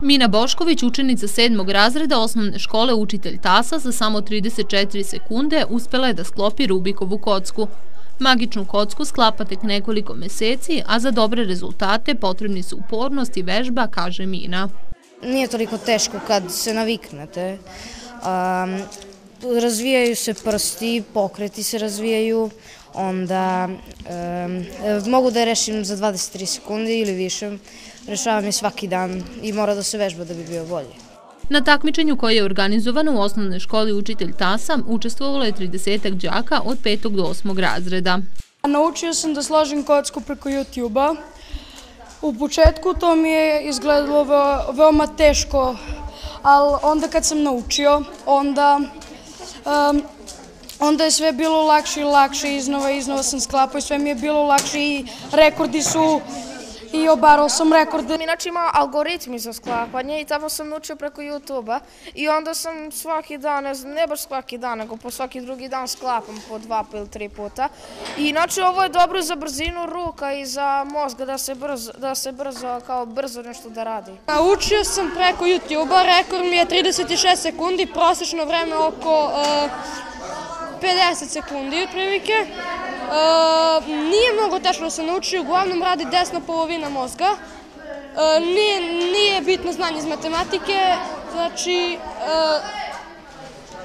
Mina Bošković, učenica sedmog razreda osnovne škole Učitelj Tasa, za samo 34 sekunde uspela je da sklopi Rubikovu kocku. Magičnu kocku sklapa tek nekoliko meseci, a za dobre rezultate potrebni su upornost i vežba, kaže Mina. Nije toliko teško kad se naviknete. Razvijaju se prsti, pokreti se razvijaju, onda mogu da je rešim za 23 sekunde ili više. Rešavam je svaki dan i mora da se vežba da bi bio bolji. Na takmičenju koje je organizovano u osnovnoj školi Učitelj Tasa učestvovalo je 30 džaka od 5. do 8. razreda. Naučio sam da složim kocku preko YouTube-a. U početku to mi je izgledalo veoma teško, ali onda kad sam naučio, onda onda je sve bilo lakše i lakše, iznova i iznova sam sklapao i sve mi je bilo lakše i rekordi su i obarao sam rekorde. Inače ima algoritmi za sklapanje i tamo sam naučio preko YouTube-a i onda sam svaki dan, ne baš svaki dan, nego po svaki drugi dan sklapam po dva ili tri puta. I inače ovo je dobro za brzinu ruka i za mozga da se brzo, da se brzo kao brzo nešto da radi. Naučio sam preko YouTube-a, rekord mi je 36 sekundi, prosječno vreme oko eh, 50 sekundi otprilike. E, nije mnogo teško da se nauči, uglavnom radi desna polovina mozga. E, nije bitno znanje iz matematike, znači e,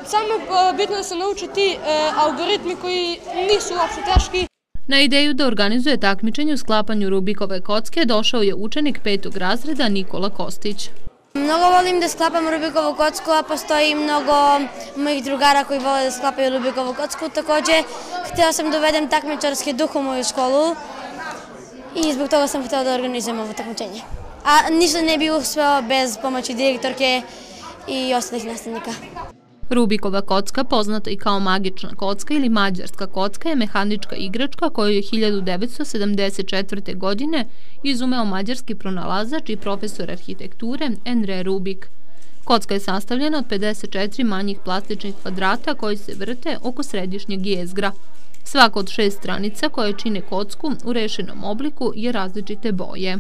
samo e, bitno da se nauči ti e, algoritmi koji nisu uopšte teški. Na ideju da organizuje takmičenje u sklapanju Rubikove kocke došao je učenik petog razreda Nikola Kostić. Многу волим да склапам Рубиково коцку, а постои многу моих другара кои воле да склапаат Рубиково коцку. Такоѓе, хтеа сам да доведем такмичарски дух у моју школу и због тога сам хтеа да организувам ово такмичење. А ништо не би успела без помоќи директорке и остатих настаника. Rubikova kocka, poznata i kao magična kocka ili mađarska kocka, je mehanička igračka koju je 1974. godine izumeo mađarski pronalazač i profesor arhitekture Enre Rubik. Kocka je sastavljena od 54 manjih plastičnih kvadrata koji se vrte oko središnjeg jezgra. Svaka od šest stranica koje čine kocku u rešenom obliku je različite boje.